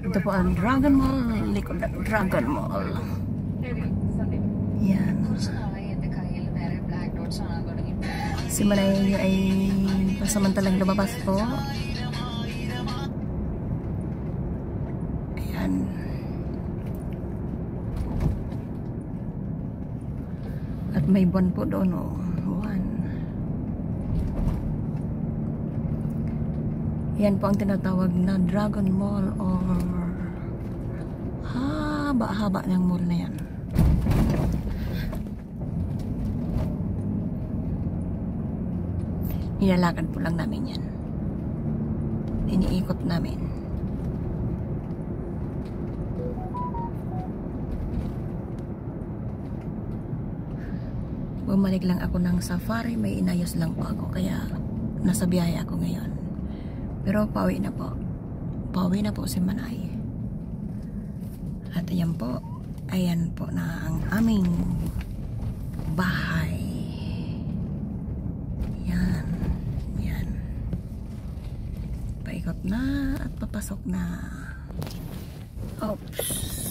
Ito po ang Dragon Mall, likod ng Dragon Mall. Yan. Si Maray ay pasamantalang lumabas po. Ayan. At may buwan po doon, oh. Yan po ang tinatawag na Dragon Mall or haba-haba ng mall na yan. Nilalakad po lang namin yan. Iniikot namin. Bumalik lang ako ng safari, may inayos lang po ako. Kaya nasa biyahe ako ngayon. Pero pauwi na po. Pauwi na po si Manay. At ayan po, ayan po na ang aming bahay. Yan. Yan. Paikot na at papasok na. Oops.